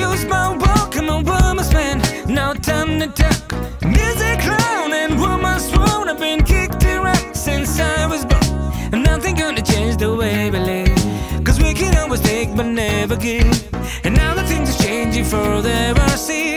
use my walk, I'm a woman's man Now time to talk Music clown and woman's throne I've been kicked around since I was born And nothing gonna change the way we live Cause we can always take but never give. And now the things are changing for the I see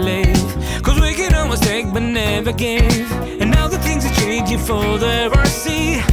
believe. Cause we can always take but never give. And now the things are changing for the worse.